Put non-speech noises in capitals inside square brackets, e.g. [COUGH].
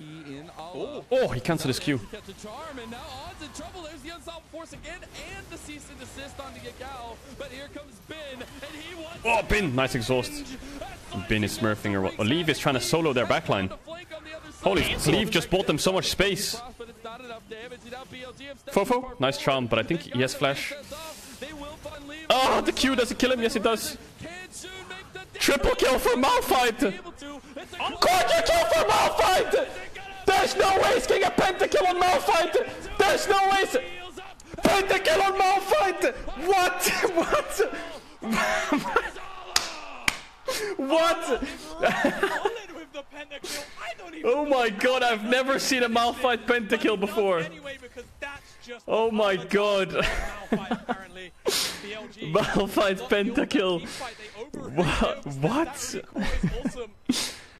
key in Ala. Oh, he cancelled his Q. Catch a charm, and now On's in trouble. There's the unstoppable force again, and the cease and desist on to Gagao. But here comes Bin, and he wants Oh, Bin, nice exhaust. Bin is smurfing or what? Olive is trying to solo their backline. the flank on the other side. Holy, Olive just bought them so much space. Cross, but it's not enough damage. Now BLG have stepped Fofo, nice charm, but I think he has flash. They will find Leave. Oh, ah, the Q doesn't kill him. Yes, it does. Can soon make the Triple kill for Malphite. able to. It's a Quadra kill for Malphite. There's no getting a pentakill on Malphite. There's no way. he's- heals up. Pentakill on Malphite. What? [LAUGHS] What? what? Solid with the pentakill. I don't even Oh my god, I've never seen a Malphite pentakill before. Anyway, because that's just Oh my god. [LAUGHS] Malphite, apparently. BLG. Malphite Lost the pentakill. What? What?